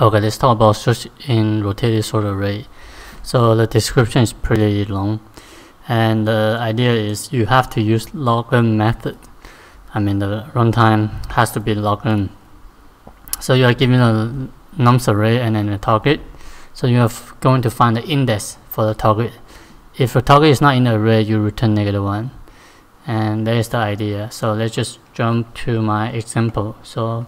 Oh, okay, let's talk about search in rotated sort array. So the description is pretty long, and the idea is you have to use log n method. I mean the runtime has to be log n. So you are given a nums array and then a target. So you are going to find the index for the target. If the target is not in the array, you return negative one, and that is the idea. So let's just jump to my example. So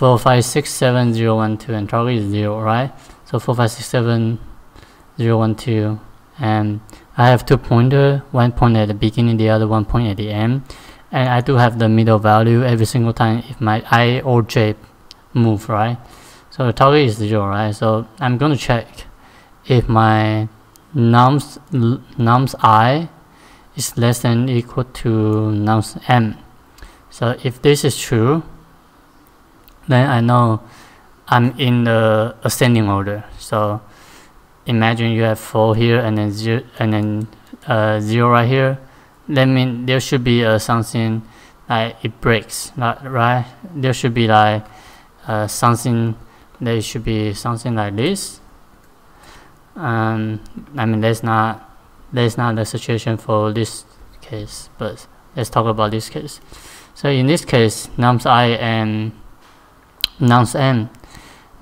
four five six seven zero one two and target is zero right so four five six seven zero one two and I have two pointer one point at the beginning the other one point at the end. And I do have the middle value every single time if my I or J move right? So the target is zero right so I'm going to check if my nums nums I is less than equal to nums M. So if this is true then I know I'm in the ascending order. So imagine you have 4 here and then 0, and then uh, 0 right here. That means there should be uh, something like it breaks, right? There should be like uh, something, there should be something like this. Um, I mean, that's not, that's not the situation for this case, but let's talk about this case. So in this case, nums i and nums m.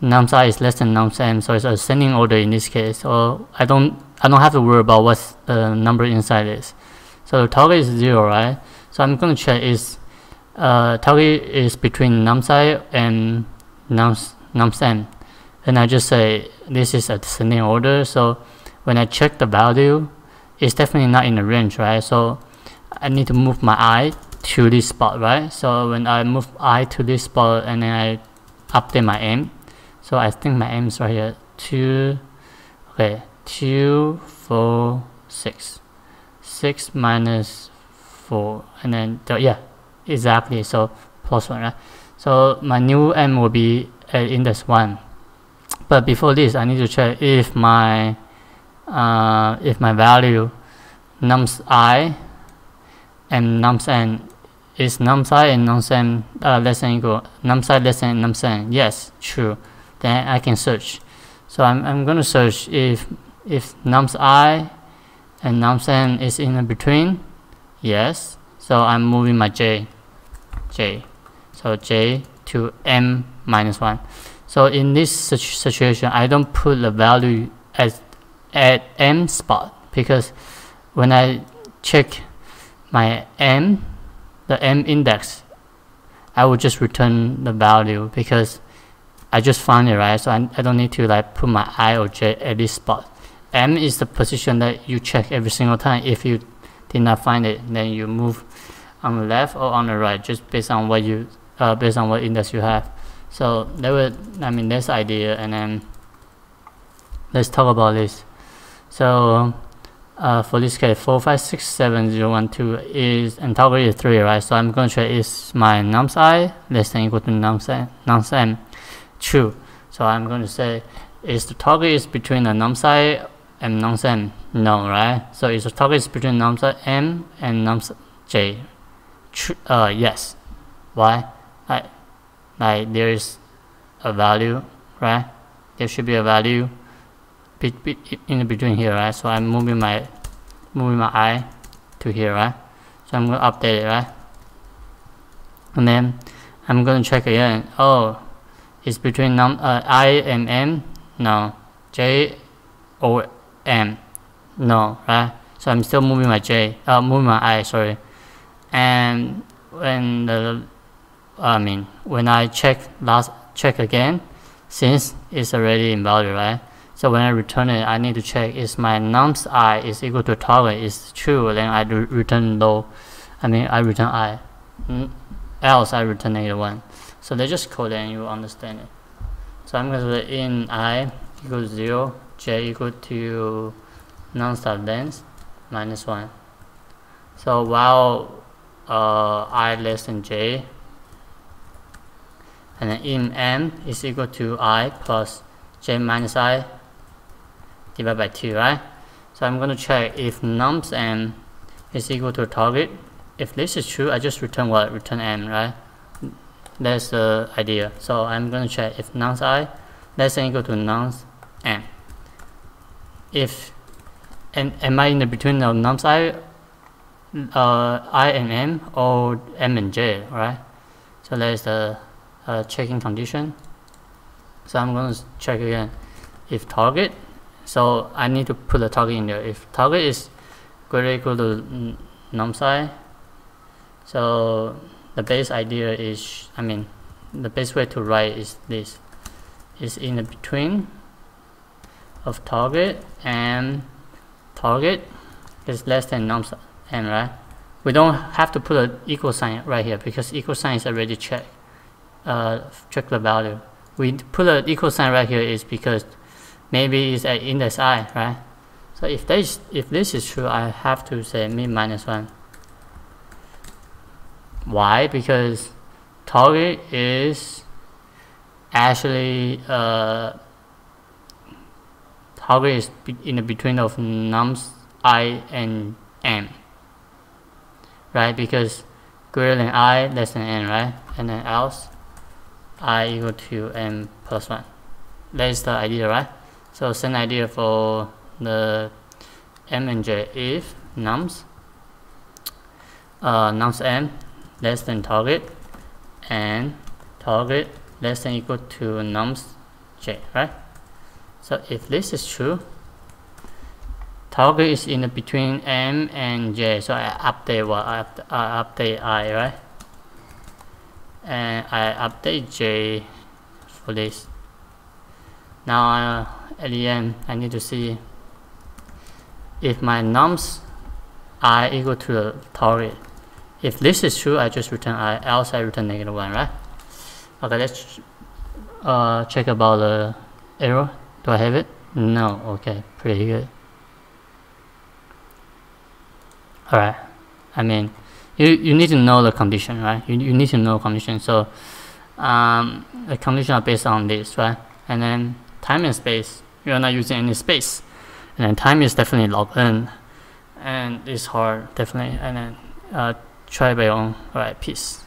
Nums i is less than nums m so it's ascending order in this case. So I don't I don't have to worry about what the number inside is. So the target is zero right? So I'm going to check is uh, target is between nums i and nums nums m. And I just say this is ascending order. So when I check the value it's definitely not in the range right? So I need to move my i to this spot right? So when I move i to this spot and then I update my m so I think my m is right here 2 okay 2 4 6 6 minus 4 and then the, yeah exactly so plus 1 right? So my new m will be at index 1 but before this I need to check if my uh, if my value nums i and nums n is nums i and nums n uh, less than equal nums less than nums n yes true. Then I can search. So I'm, I'm going to search if if nums and nums n is in between. Yes. So I'm moving my j j. So j to m minus 1 so in this situation I don't put the value as at m spot because when I check my m the m index I will just return the value because I just found it right? So I, I don't need to like put my i or j at this spot. M is the position that you check every single time. If you did not find it then you move on the left or on the right just based on what you uh, based on what index you have. So that would I mean that's idea. And then let's talk about this. So uh, for this case 4567012 is and target is 3 right? So I'm going to check is my nums i less than equal to nums nums m true so I'm going to say is the target is between the nums i and nums m? No right? So is the target is between nums m and nums j? True uh yes. Why? Like like there is a value right? There should be a value in between here right? So I'm moving my moving my i to here right? So I'm to update it right? And then I'm going to check again. Oh it's between num uh, i and m no. J or m no right? So I'm still moving my j uh, moving my i sorry. And when the I mean when I check last check again since it's already invalid right so when I return it, I need to check is my nums i is equal to target is true, then I return low. I mean, I return i. Else I return negative 1. So they just code and you understand it. So I'm going to put in i equals 0, j equal to nums.length minus 1. So while uh, i less than j, and then in m is equal to i plus j minus i divided by 2, right? So I'm going to check if nums m is equal to target. If this is true, I just return what? Return m, right? That's the idea. So I'm going to check if nums i less than equal to nums m. If and am I in the between of nums i, uh, i and m or m and j, right? So there's the uh, checking condition. So I'm going to check again. If target, so I need to put the target in there. If target is greater equal to nums i, so the base idea is, I mean, the best way to write is this is in the between of target and target is less than nums n right we don't have to put an equal sign right here because equal sign is already checked uh, check the value we put an equal sign right here is because maybe it's at index i right? So if this if this is true I have to say min minus 1 why? Because target is actually uh, target is in the between of nums i and m right? Because greater than i less than n right? And then else i equal to m plus 1 that is the idea right so same idea for the m and j if nums uh, nums m less than target and target less than equal to nums j, right? So if this is true, target is in the between m and j, so I update what I, I update i, right? And I update j for this. Now uh, at the end, I need to see if my nums i equal to the target if this is true, I just return i, else I return negative 1, right? Okay, let's uh, check about the error. Do I have it? No, okay, pretty good. Alright, I mean, you, you need to know the condition, right? You, you need to know condition. So, um, the condition are based on this, right? And then time and space, you're not using any space. And then time is definitely log n. And it's hard, definitely. And then uh, try by your own. Alright, peace.